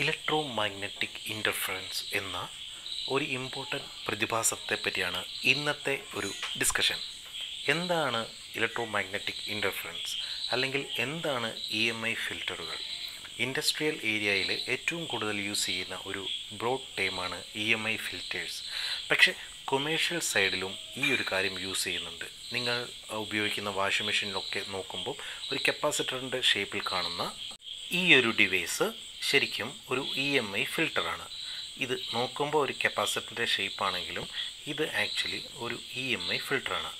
Electro magnetic interference എന്ന ഒരു important പ്രതിഭാസത്തെ പറ്റിയാണ് ഇന്നത്തെ ഒരു ഡിസ്കഷൻ. എന്താണ് ഇലക്ട്രോ മാഗ്നറ്റിക് ഇന്റർഫറൻസ് അല്ലെങ്കിൽ എന്താണ് ഇ എം ഐ ഫിൽറ്ററുകൾ? ഇൻഡസ്ട്രിയൽ ഏരിയയിൽ ഏറ്റവും കൂടുതൽ യൂസ് ചെയ്യുന്ന ഒരു ബ്രോഡ് ടേമാണ് ഇ എം ഐ ഫിൽറ്റേഴ്സ്. പക്ഷേ കൊമേഴ്ഷ്യൽ സൈഡിലും ഈ ഒരു കാര്യം യൂസ് ചെയ്യുന്നുണ്ട്. നിങ്ങൾ ഉപയോഗിക്കുന്ന വാഷിംഗ് മെഷീനിലൊക്കെ നോക്കുമ്പോൾ ഒരു കപ്പാസിറ്ററിന്റെ ഷേപ്പിൽ കാണുന്ന ഈ ഒരു ഡിവൈസ് ശരിക്കും ഒരു ഇ എം ഐ ഫിൽറ്ററാണ് ഇത് നോക്കുമ്പോൾ ഒരു കപ്പാസിറ്ററിന്റെ ഷേപ്പാണെങ്കിലും ഇത് ആക്ച്വലി ഒരു ഇ എം ഐ ഫിൽറ്ററാണ്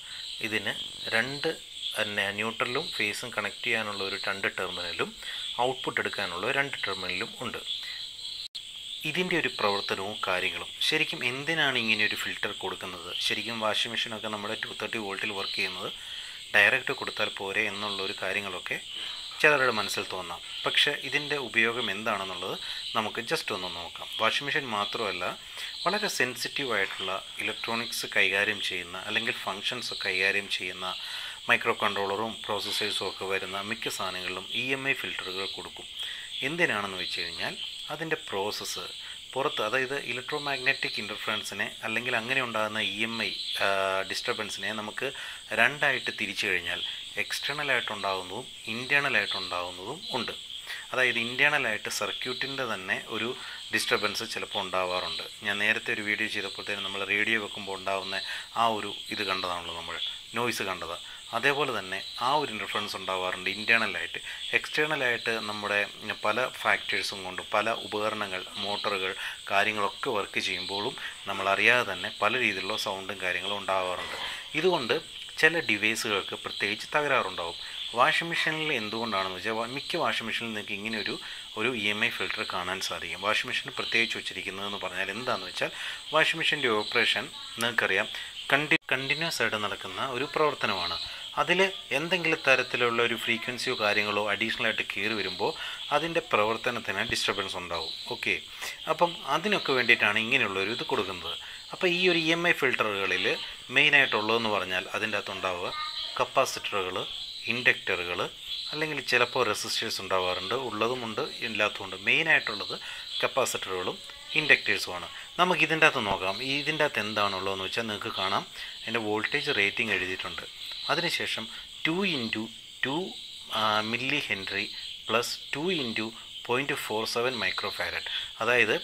ഇതിന് രണ്ട് ന്യൂട്രലും ഫേസും കണക്ട് ചെയ്യാനുള്ള ഒരു രണ്ട് ടെർമിനലും ഔട്ട്പുട്ട് എടുക്കാനുള്ള രണ്ട് ടെർമിനലും ഉണ്ട്. ഇതിന്റെ ഒരു പ്രവർത്തനവും കാര്യങ്ങളും. ശരിക്കും എന്തിനാണ് ഇങ്ങനെ ഒരു ഫിൽറ്റർ കൊടുക്കുന്നത്? ശരിക്കും വാഷിംഗ് മെഷീനൊക്കെ നമ്മുടെ ടു തേർട്ടി വോൾട്ടിൽ വർക്ക് ചെയ്യുന്നത്. ഡയറക്റ്റ് കൊടുത്താൽ പോരെ എന്നുള്ളൊരു കാര്യങ്ങളൊക്കെ ചിലരുടെ മനസ്സിൽ തോന്നാം. പക്ഷേ ഇതിന്റെ ഉപയോഗം എന്താണെന്നുള്ളത് നമുക്ക് ജസ്റ്റ് ഒന്ന് നോക്കാം. വാഷിംഗ് മെഷീൻ മാത്രമല്ല വളരെ സെൻസിറ്റീവ് ആയിട്ടുള്ള ഇലക്ട്രോണിക്സ് കൈകാര്യം ചെയ്യുന്ന അല്ലെങ്കിൽ ഫങ്ഷൻസ് കൈകാര്യം ചെയ്യുന്ന മൈക്രോ കൺട്രോളറും പ്രോസസ്സേഴ്സും ഒക്കെ വരുന്ന മിക്ക സാധനങ്ങളിലും ഇ എം ഐ ഫിൽറ്ററുകൾ കൊടുക്കും. എന്തിനാണെന്ന് വെച്ച് കഴിഞ്ഞാൽ അതിന്റെ പ്രോസസ്സ് പുറത്ത് അതായത് ഇലക്ട്രോ മാഗ്നറ്റിക് ഇന്റർഫറൻസിനെ അല്ലെങ്കിൽ അങ്ങനെ ഉണ്ടാകുന്ന ഇ എം ഐ ഡിസ്റ്റർബൻസിനെ നമുക്ക് രണ്ടായിട്ട് തിരിച്ചു കഴിഞ്ഞാൽ ഇന്റേർണൽ ആയിട്ടുണ്ടാകുന്നതും ഉണ്ട്. അതായത് ഇന്റേണലായിട്ട് സർക്യൂട്ടിന്റെ തന്നെ ഒരു ഡിസ്റ്റർബൻസ് ചിലപ്പോൾ ഉണ്ടാവാറുണ്ട്. ഞാൻ നേരത്തെ ഒരു വീഡിയോ ചെയ്തപ്പോഴത്തേനും നമ്മൾ റേഡിയോ വെക്കുമ്പോൾ ഉണ്ടാകുന്ന ആ ഒരു ഇത് കണ്ടതാണല്ലോ നമ്മൾ നോയ്സ് കണ്ടത്. അതേപോലെ തന്നെ ആ ഒരു ഇന്റർഫറൻസ് ഉണ്ടാവാറുണ്ട് ഇന്റേണലായിട്ട് എക്സ്റ്റേണലായിട്ട് നമ്മുടെ പല ഫാക്ടേഴ്സും കൊണ്ട് പല ഉപകരണങ്ങൾ മോട്ടറുകൾ കാര്യങ്ങളൊക്കെ വർക്ക് ചെയ്യുമ്പോഴും നമ്മളറിയാതെ തന്നെ പല രീതിയിലുള്ള സൗണ്ടും കാര്യങ്ങളും ഉണ്ടാവാറുണ്ട്. ഇതുകൊണ്ട് ചില ഡിവൈസുകൾക്ക് പ്രത്യേകിച്ച് തകരാറുണ്ടാവും. വാഷിംഗ് മെഷീനിൽ എന്തുകൊണ്ടാണെന്ന് വെച്ചാൽ മിക്ക വാഷിംഗ് മെഷീനിൽ നിങ്ങൾക്ക് ഇങ്ങനെ ഒരു ഒരു ഇ എം ഐ ഫിൽറ്റർ കാണാൻ സാധിക്കും. വാഷിംഗ് മെഷീൻ പ്രത്യേകിച്ച് വെച്ചിരിക്കുന്നതെന്ന് പറഞ്ഞാൽ എന്താണെന്ന് വെച്ചാൽ വാഷിംഗ് മെഷീന്റെ ഓപ്പറേഷൻ നിങ്ങൾക്കറിയാം കണ്ടി കണ്ടിന്യൂസ് ആയിട്ട് നടക്കുന്ന ഒരു പ്രവർത്തനമാണ്. അതിൽ എന്തെങ്കിലും തരത്തിലുള്ള ഒരു ഫ്രീക്വൻസിയോ കാര്യങ്ങളോ അഡീഷണൽ ആയിട്ട് കയറി വരുമ്പോൾ അതിന്റെ പ്രവർത്തനത്തിന് ഡിസ്റ്റർബൻസ് ഉണ്ടാവും. ഓക്കെ അപ്പം അതിനൊക്കെ വേണ്ടിയിട്ടാണ് ഇങ്ങനെയുള്ളൊരു ഇത് കൊടുക്കുന്നത്. അപ്പോൾ ഈ ഒരു ഇ എം ഐ ഫിൽറ്ററുകളിൽ മെയിനായിട്ടുള്ളതെന്ന് പറഞ്ഞാൽ അതിന്റെ അകത്ത് ഉണ്ടാവുക കപ്പാസിറ്ററുകൾ ഇൻഡക്ടറുകൾ അല്ലെങ്കിൽ ചിലപ്പോൾ റെസിസ്റ്റേഴ്സ് ഉണ്ടാവാറുണ്ട് ഉള്ളതുമുണ്ട് ഇല്ലാത്തതുമുണ്ട്. മെയിനായിട്ടുള്ളത് കപ്പാസിറ്ററുകളും ഇൻഡക്റ്റേഴ്സുമാണ് നമുക്ക് ഇതിന്റെ അകത്ത് നോക്കാം. ഇതിന്റെ അകത്ത് എന്താണുള്ളതെന്ന് വെച്ചാൽ നിങ്ങൾക്ക് കാണാം. അതിന്റെ വോൾട്ടേജ് റേറ്റിംഗ് എഴുതിയിട്ടുണ്ട്. അതിനുശേഷം two into two milli henry plus two into point four seven micro farad അതായത്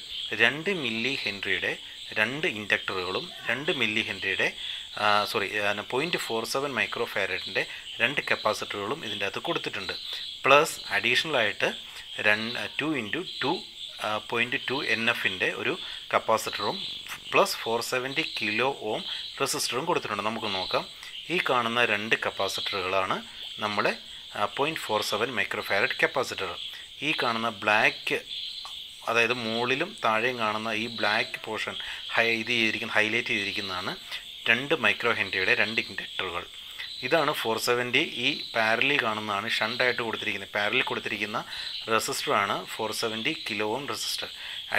രണ്ട് മില്ലി ഹെൻറിയുടെ രണ്ട് ഇൻഡക്ടറുകളും രണ്ട് milli ഹെൻറിയുടെ sorry point four seven micro ഫാരഡിന്റെ രണ്ട് കപ്പാസിറ്ററുകളും ഇതിന്റെ അകത്ത് കൊടുത്തിട്ടുണ്ട്. പ്ലസ് അഡീഷണലായിട്ട് രണ്ട് two into two point two N എഫിന്റെ ഒരു കപ്പാസിറ്ററും plus four seventy kilo ohm റെസിസ്റ്ററും കൊടുത്തിട്ടുണ്ട്. നമുക്ക് നോക്കാം. ഈ കാണുന്ന രണ്ട് കപ്പാസിറ്ററുകളാണ് നമ്മുടെ point four seven micro farad capacitor. ഈ കാണുന്ന ബ്ലാക്ക് അതായത് മുകളിലും താഴെയും കാണുന്ന ഈ ബ്ലാക്ക് പോർഷൻ ഹൈ ഇത് ചെയ്തിരിക്കുന്ന ഹൈലൈറ്റ് ചെയ്തിരിക്കുന്നതാണ് രണ്ട് മൈക്രോ ഹെൻറിയുടെ രണ്ട് ഇൻഡക്ടറുകൾ ഇതാണ് ഫോർ സെവന്റി ഈ പാരലി കാണുന്നതാണ് ഷണ്ടായിട്ട് കൊടുത്തിരിക്കുന്നത്. പാരലി കൊടുത്തിരിക്കുന്ന റെസിസ്റ്ററാണ് four seventy kilo ohm resistor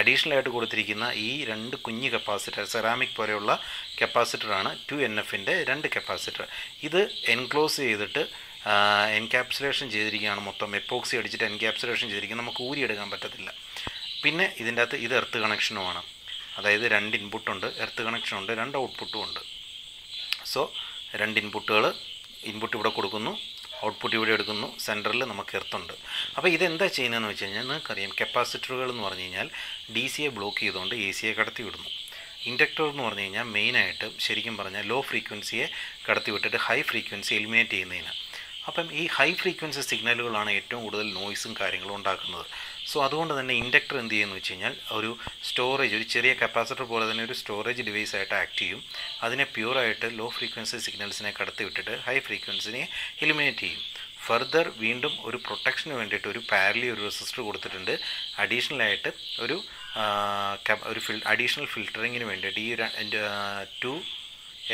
additional ആയിട്ട് കൊടുത്തിരിക്കുന്ന ഈ രണ്ട് കുഞ്ഞ് കപ്പാസിറ്റർ സെറാമിക് പോലെയുള്ള കപ്പാസിറ്ററാണ് ടു എൻ എഫിന്റെ രണ്ട് കപ്പാസിറ്റർ ഇത് എൻക്ലോസ് ചെയ്തിട്ട് എൻക്യാപ്സുലേഷൻ ചെയ്തിരിക്കുകയാണ് മൊത്തം. എപ്പോക്സി അടിച്ചിട്ട് എൻക്യാപ്സുലേഷൻ ചെയ്തിരിക്കുന്നത് നമുക്ക് ഊരിയെടുക്കാൻ പറ്റത്തില്ല. പിന്നെ ഇതിന്റെ അകത്ത് ഇത് എർത്ത് കണക്ഷനുമാണ് അതായത് രണ്ട് ഇൻപുട്ടുണ്ട് എർത്ത് കണക്ഷനുണ്ട് രണ്ട് ഔട്ട്പുട്ടും ഉണ്ട്. സോ രണ്ട് ഇൻപുട്ടുകൾ ഇൻപുട്ട് ഇവിടെ കൊടുക്കുന്നു ഔട്ട്പുട്ട് ഇവിടെ എടുക്കുന്നു സെന്ററിൽ നമുക്ക് എർത്തുണ്ട് അപ്പോൾ ഇതെന്താ ചെയ്യുന്നതെന്ന് വെച്ച് കഴിഞ്ഞാൽ നിങ്ങൾക്കറിയാം കപ്പാസിറ്ററുകൾ എന്ന് പറഞ്ഞു കഴിഞ്ഞാൽ ഡി സിയെ ബ്ലോക്ക് ചെയ്തുകൊണ്ട് എ സിയെ കടത്തി വിടുന്നു. ഇൻഡക്ടർ എന്ന് പറഞ്ഞു കഴിഞ്ഞാൽ മെയിനായിട്ട് ശരിക്കും പറഞ്ഞാൽ ലോ ഫ്രീക്വൻസിയെ കടത്തി വിട്ടിട്ട് ഹൈ ഫ്രീക്വൻസി എലിമിനേറ്റ് ചെയ്യുന്നതിന്. അപ്പം ഈ ഹൈ ഫ്രീക്വൻസി സിഗ്നലുകളാണ് ഏറ്റവും കൂടുതൽ നോയ്സും കാര്യങ്ങളും ഉണ്ടാക്കുന്നത്. സോ അതുകൊണ്ട് തന്നെ ഇൻഡക്ടർ എന്ത് ചെയ്യുന്നു വെച്ച് കഴിഞ്ഞാൽ ഒരു സ്റ്റോറേജ് ഒരു ചെറിയ കപ്പാസിറ്റർ പോലെ തന്നെ ഒരു സ്റ്റോറേജ് ഡിവൈസ് ആയിട്ട് ആക്ട് ചെയ്യും. അതിനെ പ്യൂറായിട്ട് ലോ ഫ്രീക്വൻസി സിഗ്നൽസിനെ കടത്തിവിട്ടിട്ട് ഹൈ ഫ്രീക്വൻസിനെ എലിമിനേറ്റ് ചെയ്യും. ഫർദർ വീണ്ടും ഒരു പ്രൊട്ടക്ഷന് വേണ്ടിയിട്ട് ഒരു പാരലി ഒരു റെസിസ്റ്റർ കൊടുത്തിട്ടുണ്ട്. അഡീഷണൽ ആയിട്ട് ഒരു ഒരു ഫിൽ അഡീഷണൽ ഫിൽറ്ററിങ്ങിന് വേണ്ടിയിട്ട് ഈ ടു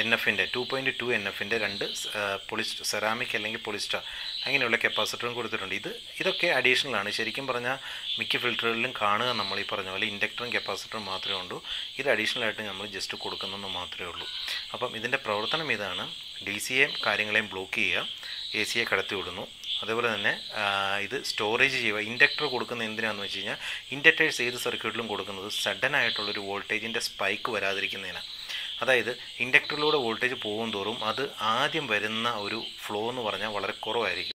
എൻ എഫിന്റെ ടു പോയിന്റ് ടു എൻ എഫിന്റെ രണ്ട് പൊളിസ്റ്റ് സെറാമിക് അല്ലെങ്കിൽ പൊളിസ്റ്റർ അങ്ങനെയുള്ള കപ്പാസിറ്ററും കൊടുത്തിട്ടുണ്ട്. ഇത് ഇതൊക്കെ അഡീഷണൽ ആണ്. ശരിക്കും പറഞ്ഞാൽ മിക്ക ഫിൽറ്ററുകളിലും കാണുക നമ്മൾ ഈ പറഞ്ഞ പോലെ ഇൻഡക്ടറും കപ്പാസിറ്ററും മാത്രമേ ഉള്ളൂ. ഇത് അഡീഷണൽ ആയിട്ട് നമ്മൾ ജസ്റ്റ് കൊടുക്കുന്നതെന്ന് മാത്രമേ ഉള്ളൂ. അപ്പം ഇതിന്റെ പ്രവർത്തനം ഇതാണ്. ഡി സിയെയും കാര്യങ്ങളെയും ബ്ലോക്ക് ചെയ്യുക. എ സിയെ കടത്തി വിടുന്നു. അതേപോലെ തന്നെ ഇത് സ്റ്റോറേജ് ചെയ്യുക. ഇൻഡക്ടർ കൊടുക്കുന്ന എന്തിനാണെന്ന് വെച്ച് കഴിഞ്ഞാൽ ഇൻഡക്ടേഴ്സ് ഏത് സർക്യൂട്ടിലും കൊടുക്കുന്നത് സഡൻ ആയിട്ടുള്ളൊരു വോൾട്ടേജിന്റെ സ്പൈക്ക് വരാതിരിക്കുന്നതിനാണ് അതായത് ഇൻഡക്ടറിലൂടെ വോൾട്ടേജ് പോകും തോറും അത് ആദ്യം വരുന്ന ഒരു ഫ്ലോ എന്ന് പറഞ്ഞാൽ വളരെ കുറവായിരിക്കും.